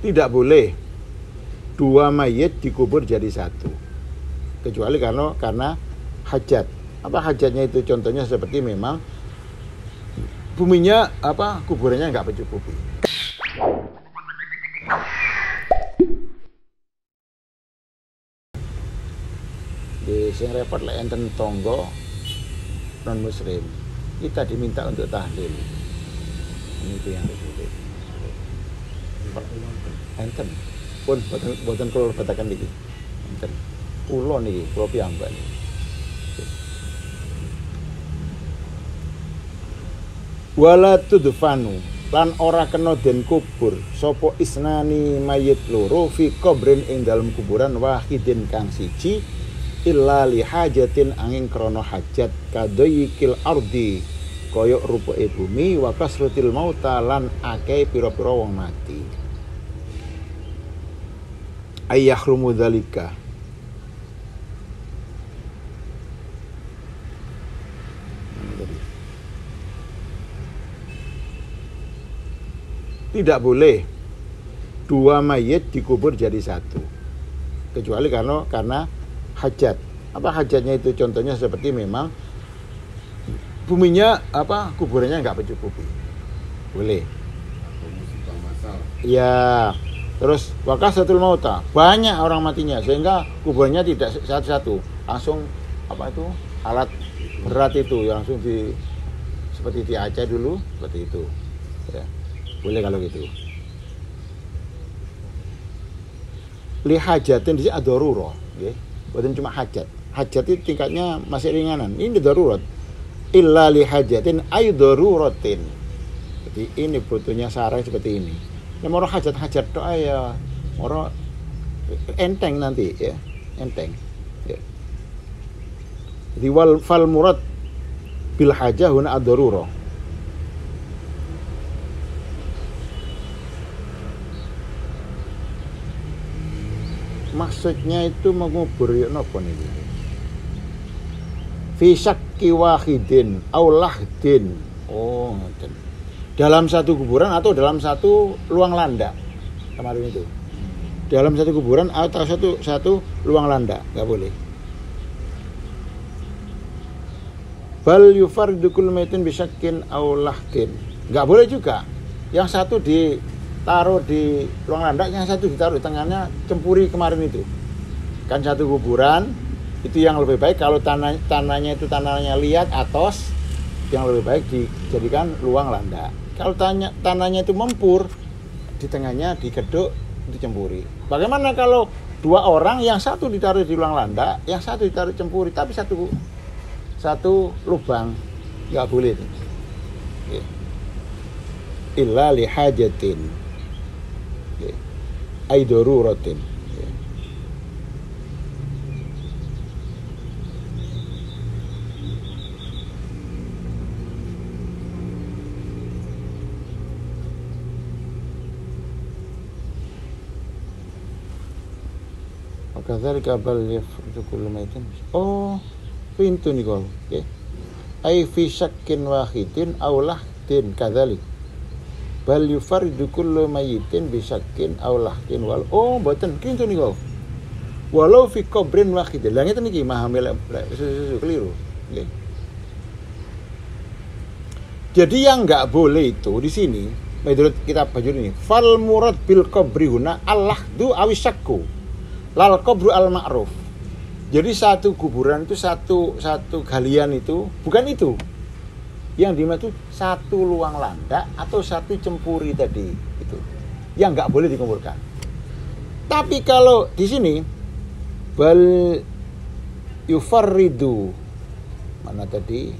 tidak boleh dua mayat dikubur jadi satu. Kecuali karena karena hajat. Apa hajatnya itu? Contohnya seperti memang buminya apa kuburannya nggak mencukupi. Di sing repot lah enten tonggo non muslim. Kita diminta untuk tahlil. Ini itu yang sulit enten. Pun buatan buatan kalau katakan niki. Enten. Pulau niki pulau piyambak niki. Wala tudfanu lan ora kena den kubur sapa isnani mayit loro fi qabrin ing dalam kuburan wahidin kang siji illa li hajatin angin krono hajat kadoyikil ardi koyok rupuke bumi wa kasrutil mauta lan akeh pira-pira wong mati. Ayyahrumu dzalika. Tidak boleh dua mayat dikubur jadi satu. Kecuali karena karena hajat. Apa hajatnya itu? Contohnya seperti memang buminya apa kuburannya nggak mencukupi. Boleh. Ya terus wakas satu mauta. Banyak orang matinya sehingga kuburannya tidak satu-satu. Langsung apa itu alat berat itu yang langsung di seperti di Aceh dulu seperti itu. Ya. Boleh kalau gitu. Lihajatin di sini ada ruro ya. bukan cuma hajat. Hajat itu tingkatnya masih ringanan. Ini darurat illa lihajatin ay daruratin. Jadi ini butuhnya sarang seperti ini. Nah moro hajat-hajat doa ya. Moro enteng nanti ya. Enteng. Ya. jadi wal fal murad bil hajah huna ad-darurah maksudnya itu mengubur ya nopo nih Fisakki wahidin aulahdin oh dalam satu kuburan atau dalam satu luang landa? Kemarin itu. Dalam satu kuburan atau satu satu luang landa? Nggak boleh. Bal yufardu kullu maitin bisakkin aulahdin nggak boleh juga. Yang satu di taruh di ruang landak yang satu ditaruh di tengahnya cempuri kemarin itu. Kan satu kuburan itu yang lebih baik. Kalau tanah tanahnya itu tanahnya liat atos yang lebih baik dijadikan ruang landak kalau tanah tanahnya itu mempur di tengahnya dikeduk dicempuri bagaimana kalau dua orang yang satu ditaruh di ruang landak yang satu ditaruh cempuri tapi satu satu lubang nggak boleh illa lihajatin ay daruratin Kadzalika bal yafrutu kullu maitin. Oh, pintu nih kau. Okay. Ai fi syakkin wahidin aw lahdin kadzalik bal yufaridu kullu mayyitin bisakkin aw lahkin wal oh mboten kintu niku walau fi qabrin wahid. Lha ngeten niki mahamil susu keliru. Nggih jadi yang nggak boleh itu di sini menurut kita baju ini fal murad bil qabri huna Allah du awisakku lal qabru al ma'ruf. Jadi satu kuburan itu satu satu galian itu bukan itu. Yang itu satu luang landak atau satu cempuri tadi itu. Yang nggak boleh dikumpulkan tapi kalau di sini bal yufarridu mana tadi?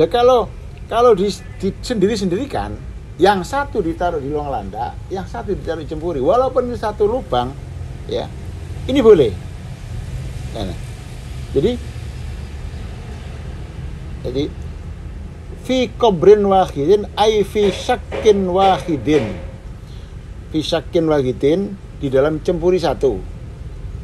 Ya kalau kalau di, di sendiri sendirikan yang satu ditaruh di luang landak yang satu ditaruh di cempuri. Walaupun ini satu lubang ya ini boleh. Nah, jadi jadi fi qabrin wahidin ay fi syakkin wahidin. Fi syakkin wahidin di dalam cempuri satu.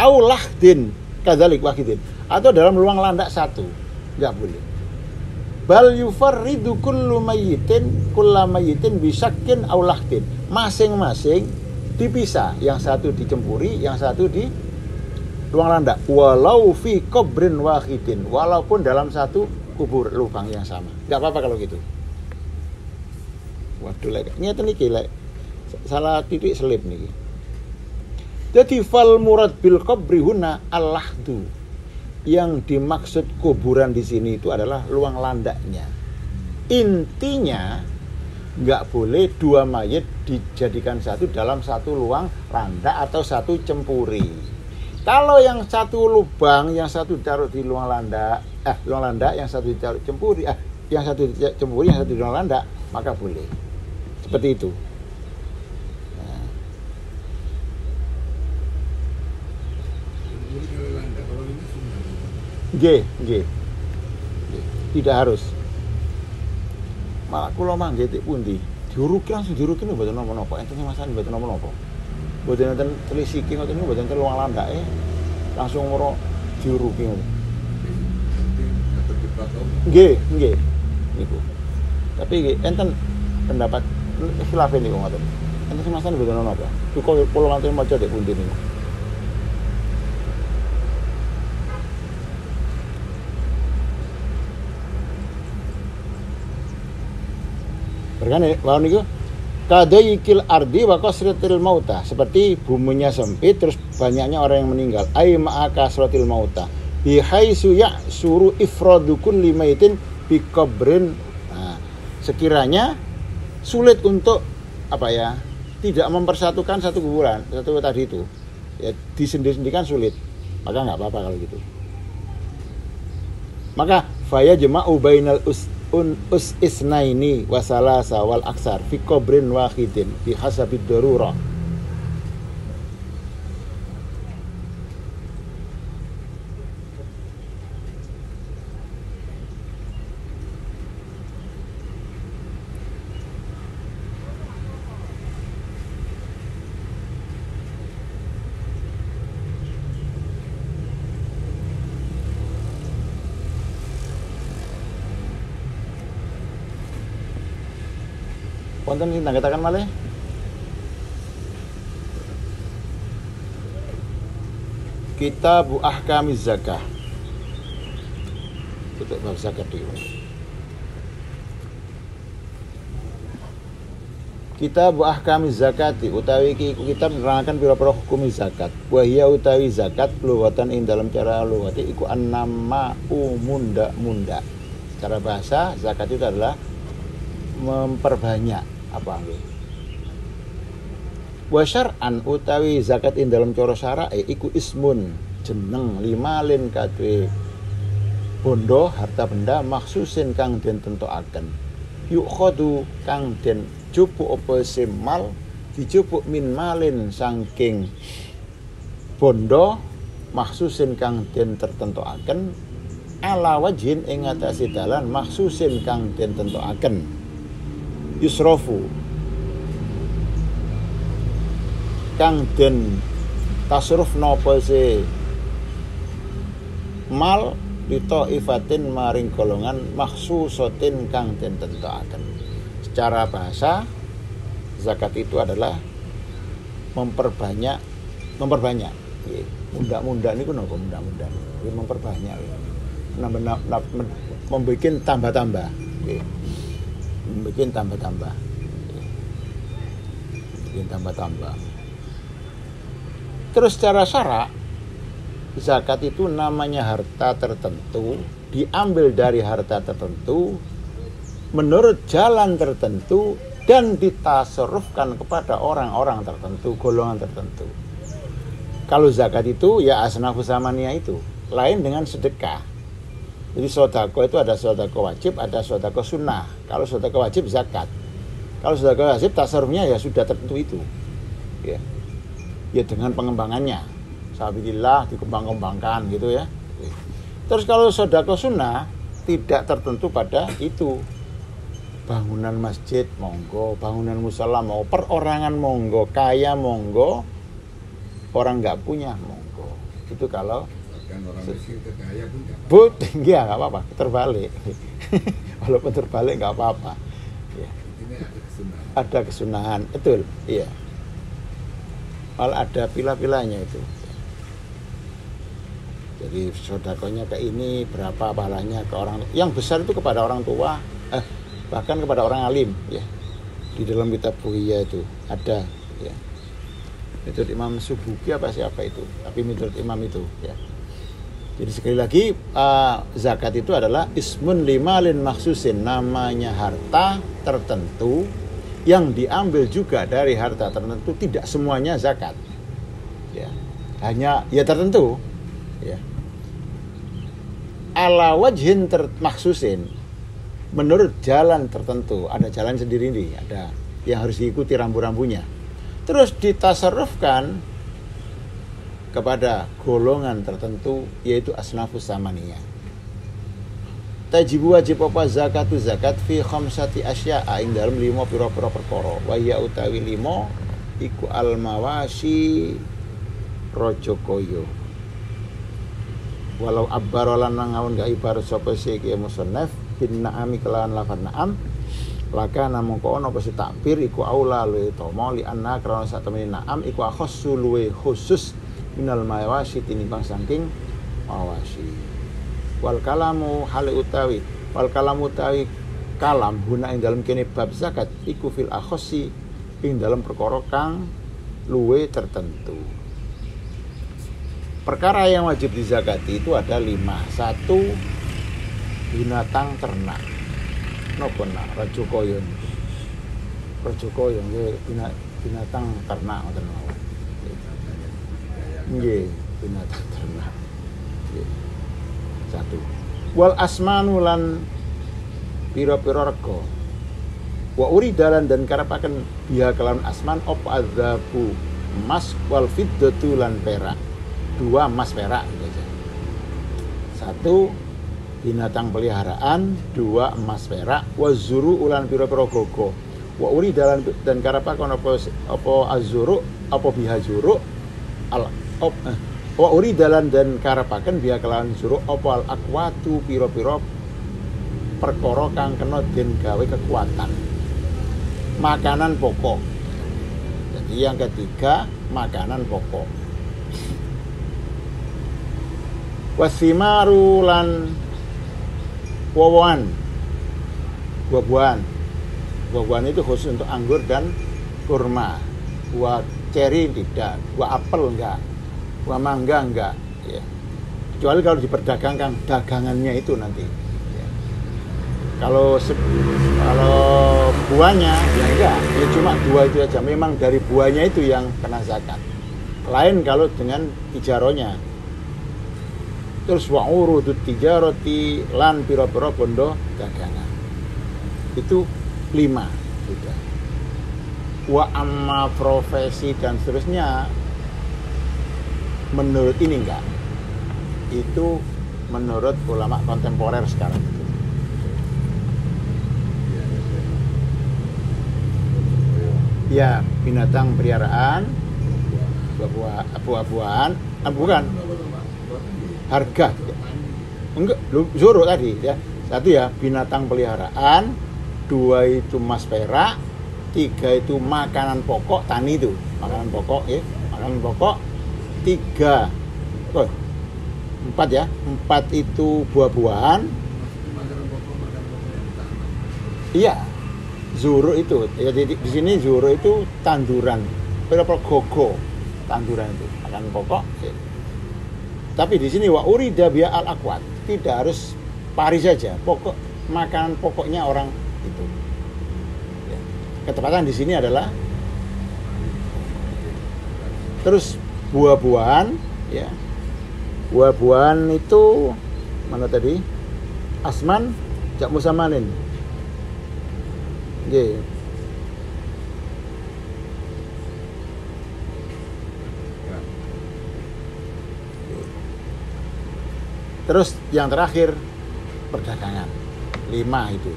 Aulahdin kadzalik wahidin. Atau dalam ruang landak satu. Nggak boleh bal yufarridu kullu mayyitin kulla mayyitin bisakkin aulahtin masing-masing dipisah. Yang satu dicempuri yang satu di ruang landak. Walau fi kubrin wahidin. Walaupun dalam satu kubur lubang yang sama. Nggak apa-apa kalau gitu. Waduh lek. Nyata niki lek. Salah titik selip niki. Jadi fal murad bil qabri huna allahdu yang dimaksud kuburan di sini itu adalah luang landaknya intinya nggak boleh dua mayat dijadikan satu dalam satu luang landak atau satu cempuri kalau yang satu lubang, yang satu ditaruh di luang landa, eh luang landa, yang satu ditaruh cempuri, eh yang satu cempuri, yang satu di luang landa, maka boleh. Seperti itu. Nah. G, G. Tidak harus. Malah kula mangke pundi, diuruki langsung diuruki mboten napa-napa. Enten masalah mboten napa-napa buatan enten telisiki ngoten niku mboten luang landake langsung moro diuruki. Nggih, nggih. Niku. Tapi nggih enten pendapat khilaf niku ngoten. Enten semasan mboten ono apa. Kok kula lantai maca dek pundi niku. Berkane lawan niku kadayikil ardi wa kasratil mauta. Seperti buminya sempit terus banyaknya orang yang meninggal. Ay ma'aka kasratil mauta. Bihaisu ya suruh ifradukun limaitin bi qabrin. Nah, sekiranya sulit untuk apa ya tidak mempersatukan satu kuburan satu tadi itu ya disendiri-sendirikan sulit. Maka nggak apa-apa kalau gitu. Maka faya jema'u bainal us un us isnaini wasalasa wal aksar fi wahidin bi hasabid darurah Wonten sing katakan malih? Kitab Ahkamiz Zakah. Tutup bab zakat dulu. Kitab Ahkamiz Zakati utawi iki kitab nerangkan pira-pira hukum zakat. Wa hiya utawi zakat luwatan ing dalam cara luwati iku annama umunda munda. Cara bahasa zakat itu adalah memperbanyak apa nggih syar'an utawi zakat ing dalam cara syarae iku ismun jeneng limalin kadwe bondo harta benda maksusin kang den tentokaken yuk khodu kang den jupuk apa mal dijupuk min malin saking bondo maksusin kang den tertentokaken ala wajhin ing atase dalan maksusin kang den tentokaken yusrofu. Kang den tasruf nopo se mal dito ifatin maring golongan maksusotin kang den tentuaken secara bahasa zakat itu adalah memperbanyak memperbanyak. Munda-munda ini nopo munda-munda memperbanyak. Membuat tambah-tambah bikin tambah-tambah bikin tambah-tambah terus secara syarak zakat itu namanya harta tertentu diambil dari harta tertentu menurut jalan tertentu dan ditasarufkan kepada orang-orang tertentu, golongan tertentu. Kalau zakat itu ya asnafu samania itu, lain dengan sedekah. Jadi sodako itu ada sodako wajib, ada sodako sunnah. Kalau sodako wajib zakat. Kalau sodako wajib tasarufnya ya sudah tertentu itu. Ya, ya dengan pengembangannya. Sahabillah dikembang-kembangkan gitu ya. Terus kalau sodako sunnah tidak tertentu pada itu. Bangunan masjid monggo, bangunan musola mau, perorangan monggo, kaya monggo, orang nggak punya monggo. Itu kalau kan orang miskin ke kaya pun Bu, tinggi ya nggak apa-apa, terbalik. walaupun terbalik nggak apa-apa. Ya. ada kesunahan betul. Iya. Malah ada pila-pilanya itu. Jadi sodakonya ke ini berapa pahalanya ke orang yang besar itu kepada orang tua eh bahkan kepada orang alim ya. Di dalam kitab Buhiyah itu ada ya. Menurut Imam Subuki apa siapa itu? Tapi menurut Imam itu ya jadi sekali lagi uh, zakat itu adalah ismun limalin maksusin namanya harta tertentu yang diambil juga dari harta tertentu. Tidak semuanya zakat. Ya. Hanya ya tertentu. Ya. Ala wajhin termaksusin menurut jalan tertentu. Ada jalan sendiri nih ada yang harus diikuti rambu-rambunya. Terus ditasarrufkan kepada golongan tertentu yaitu asnafus samaniyah. Tajibu wajib apa? Zakatu zakat fi khamsati asya. Ing dalam lima pira-pira perkara. Wa ya utawi lima iku al mawasi rojokoyo walau abbarolan nangawun gak ibarat sapa siki musannaf bin naami kelawan lafaz na'am. Laka namun kau ono pasti takbir iku aula luwe tomo li anna karena saat temen naam iku akhossu luwe khusus minal mawasi tinimbang saking mawasi. Wal kalamu hal utawi wal kalamu utawi kalam guna ing dalam kene bab zakat iku fil akhossi ing dalam perkara kang luwe tertentu. Perkara yang wajib dizakati itu ada lima. Satu binatang ternak. Nopo nak? Raja koyon raja koyon binatang ternak ngoten nggih. Binatang ternak. Nggih. Satu. Wal asmanu lan pira-pira rega. Wa uridalan dan karapaken biha kelan asman op adzabu emas wal fiddatu lan perak. Dua emas perak gitu aja. Satu binatang peliharaan. Dua emas perak. Wazuru ulan piro piro gogo. Wa uri dalan dan karapa kono apa apa azuru apa biha juru al op. Wa uri dalan dan karapaken biha kelan juru apa al akwatu piro piro perkara kang kena den gawe kekuatan. Makanan pokok. Jadi yang ketiga makanan pokok. Wasimaru lan wawan buah-buahan. Buah-buahan itu khusus untuk anggur dan kurma. Buah ceri tidak. Buah apel enggak buah mangga enggak? Ya. kecuali kalau diperdagangkan dagangannya itu nanti. Ya. kalau kalau buahnya ya enggak. Ya cuma dua itu aja. Memang dari buahnya itu yang kena zakat. Lain kalau dengan ijaronya terus wa urudut tijarati lan pira-pira bondo dagangan. Itu lima sudah. Wa amma profesi dan seterusnya menurut ini enggak? Itu menurut ulama kontemporer sekarang. Ya binatang peliharaan buah-buahan ah, bukan. Harga. Enggak zoro tadi ya. Satu ya binatang peliharaan dua itu mas perak tiga itu makanan pokok tani itu. Makanan pokok ya makanan pokok tiga. Oh, empat ya. Empat itu buah-buahan. Iya. Zuro itu. Ya di, sini zuro itu tanduran. Berapa gogo? Tanduran itu. Makanan pokok. Tapi di sini wa urida biya al akwat tidak harus pari saja. Pokok makanan pokoknya orang itu. Ya. Ketepatan di sini adalah terus buah-buahan ya. Buah-buahan itu mana tadi? Asman jak musamanin. Nggih, Terus yang terakhir perdagangan. Lima itu.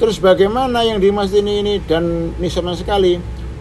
Terus bagaimana yang di masjid ini, ini dan ini sama sekali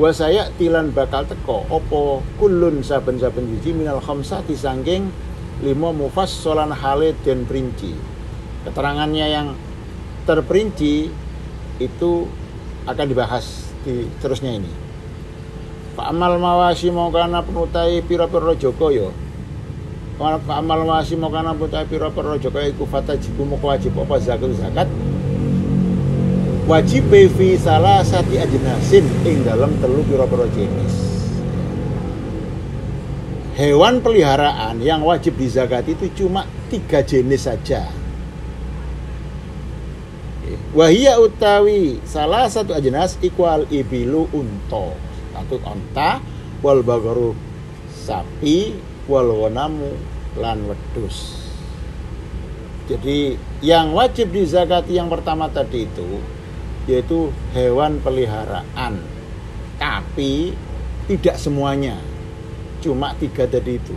wa saya tilan bakal teko opo kulun saben-saben biji minal khamsati sangking lima solan halid dan perinci keterangannya yang terperinci itu akan dibahas di terusnya ini. Pak amal mawasi mau kana penutai pira-pira joko yo. Pak amal mawasi mau kana penutai pira-pira joko iku fatajibu mau wajib apa zakat zakat wajib fi salah sati ajnasin ing dalam telu pira-pira jenis. Hewan peliharaan yang wajib dizakati itu cuma tiga jenis saja. Wahia utawi salah satu ajenas ikwal ibilu unto satu onta wal bagaru sapi wal wonamu lan wedus. Jadi yang wajib dizakati yang pertama tadi itu yaitu hewan peliharaan. Tapi tidak semuanya. Cuma tiga tadi itu.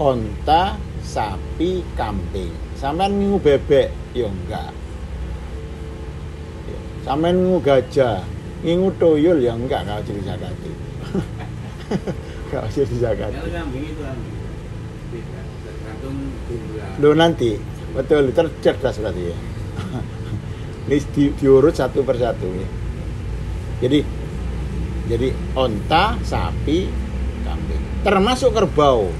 Onta, sapi, kambing. Sampean ngingu bebek, ya enggak. Sampean ngingu gajah, ngingu toyol ya enggak kalau jadi zakati. kalau jadi zakati. Lo nanti betul tercerdas berarti ya. Ini di, diurut satu persatu ya. Jadi jadi onta, sapi, kambing. Termasuk kerbau.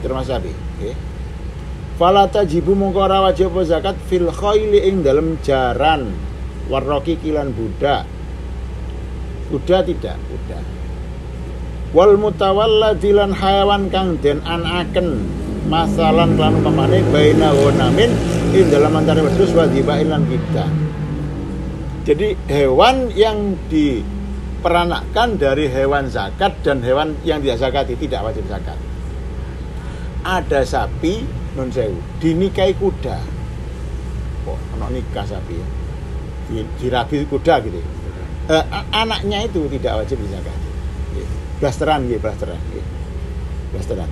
Termasuk sapi, okay. Fala tajibu mongko ora wajib zakat fil khayli ing dalam jaran warroki kilan budak. Kuda tidak, kuda. Wal mutawalladi lan hayawan kang den anaken masalan lan pemane baina wonamin ing dalam antara wedhus wa dibain lan kita. Jadi hewan yang diperanakkan dari hewan zakat dan hewan yang tidak zakati tidak wajib zakat. Ada sapi non sewu dinikahi kuda. Kok ono nikah sapi ya? Di, dirabi kuda gitu. Eh, a- anaknya itu tidak wajib dizakati. Blasteran gitu, blasteran. Blasteran.